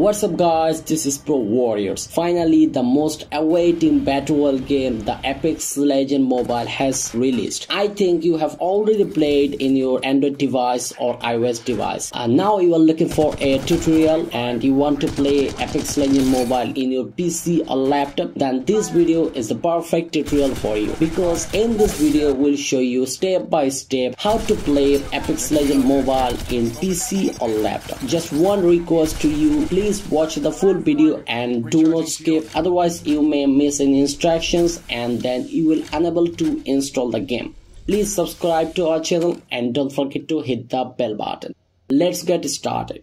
What's up guys, this is Pro Warriors. Finally, the most awaiting battle game, the Apex Legend Mobile has released. I think you have already played in your Android device or iOS device. And uh, now you are looking for a tutorial and you want to play Apex Legend Mobile in your PC or laptop, then this video is the perfect tutorial for you. Because in this video, we'll show you step by step how to play Apex Legend Mobile in PC or laptop. Just one request to you, please please watch the full video and do not skip otherwise you may miss any instructions and then you will unable to install the game. Please subscribe to our channel and don't forget to hit the bell button. Let's get started.